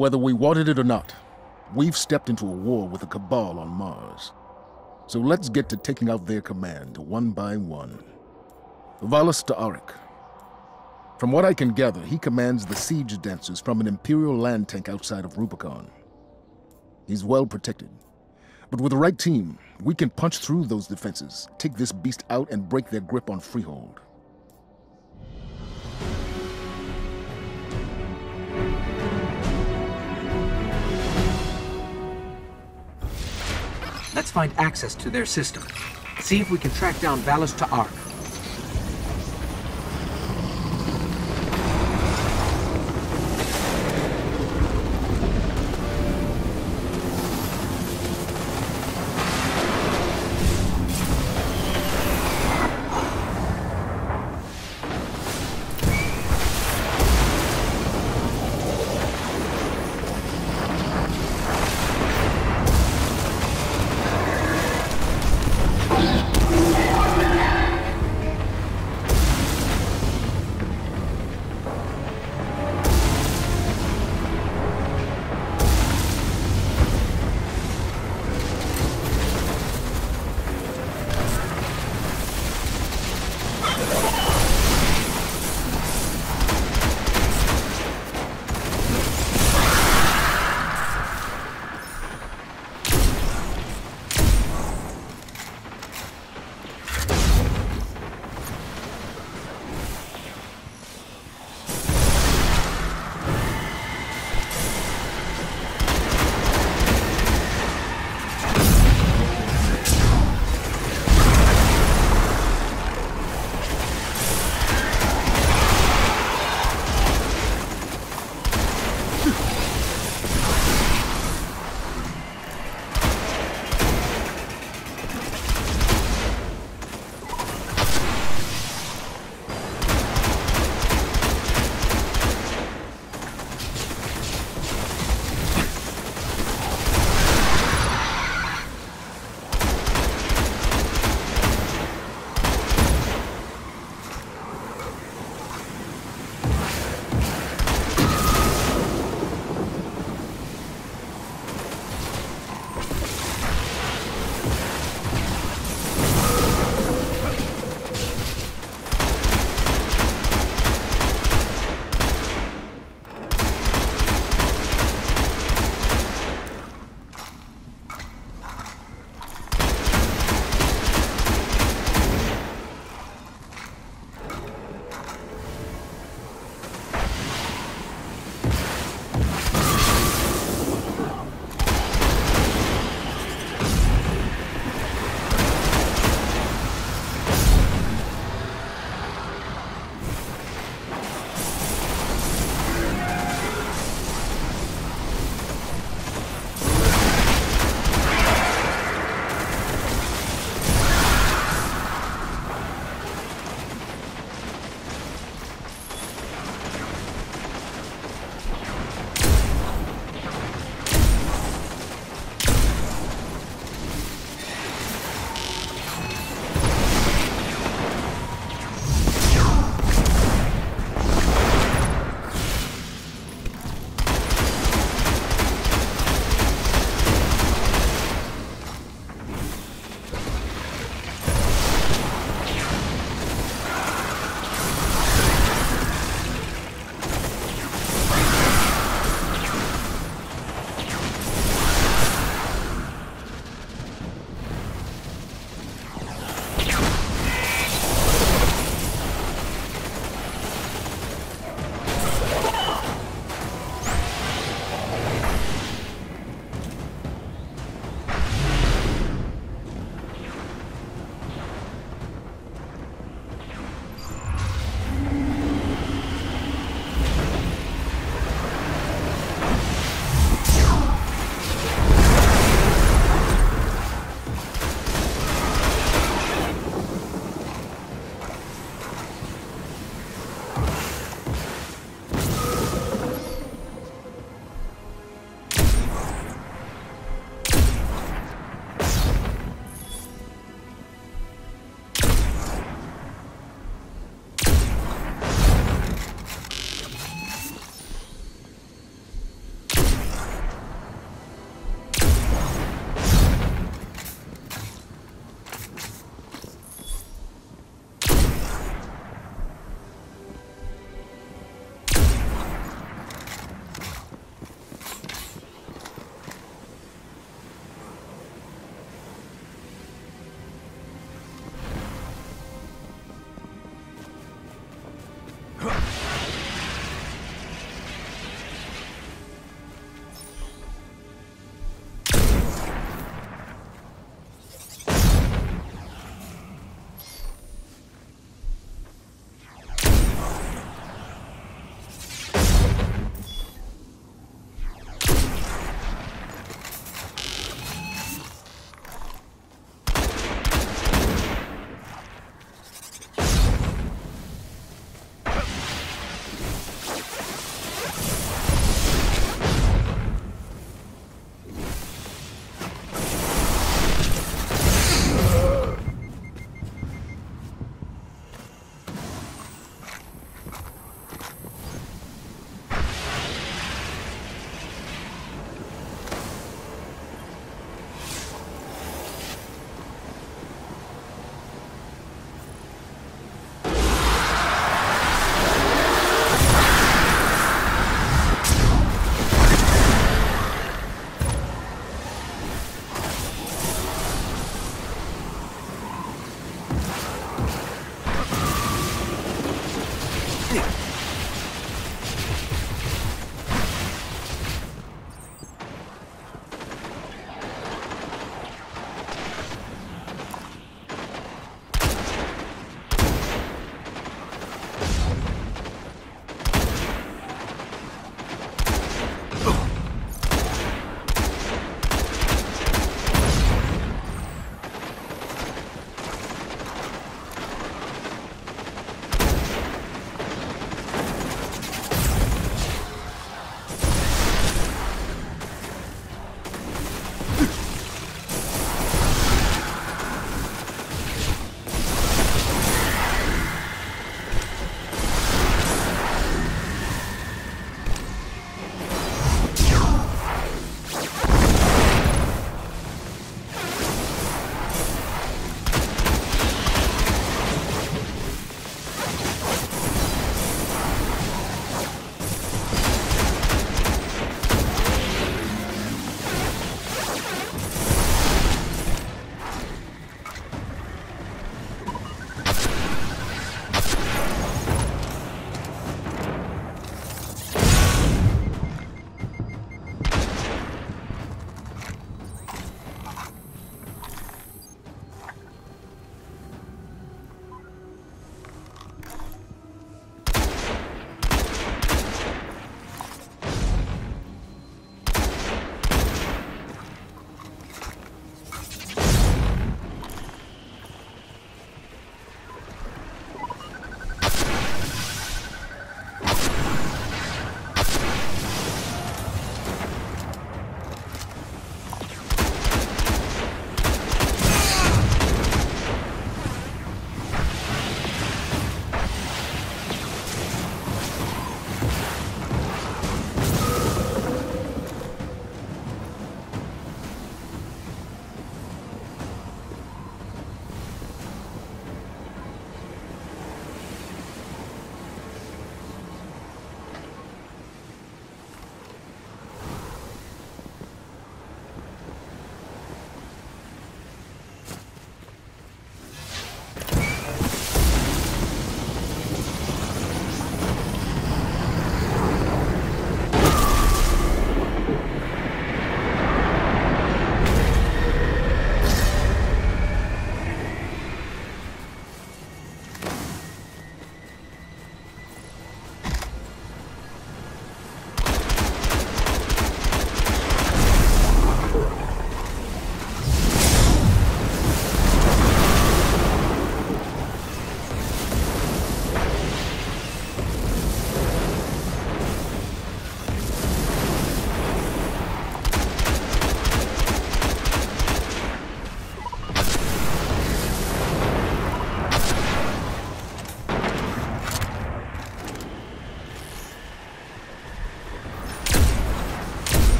Whether we wanted it or not, we've stepped into a war with the Cabal on Mars. So let's get to taking out their command, one by one. Valus Ta'aurc. From what I can gather, he commands the siege dancers from an Imperial land tank outside of Rubicon. He's well protected. But with the right team, we can punch through those defenses, take this beast out, and break their grip on Freehold. Let's find access to their system. See if we can track down Valus Ta'aurc.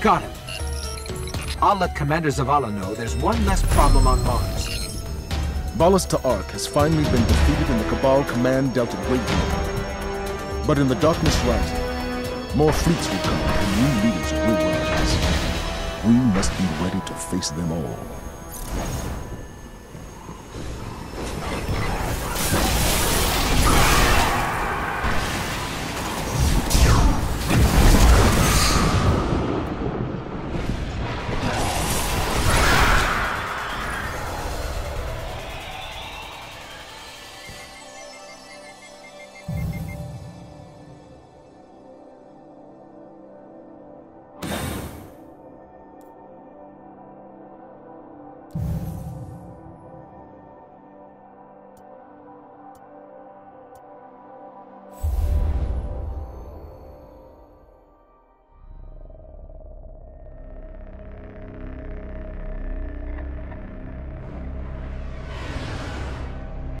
Got him. I'll let Commander Zavala know there's one less problem on Mars. Valus Ta'aurc has finally been defeated and the Cabal command dealt a great blow. But in the darkness rising, more fleets will come and new leaders will rise. We must be ready to face them all.